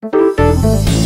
Música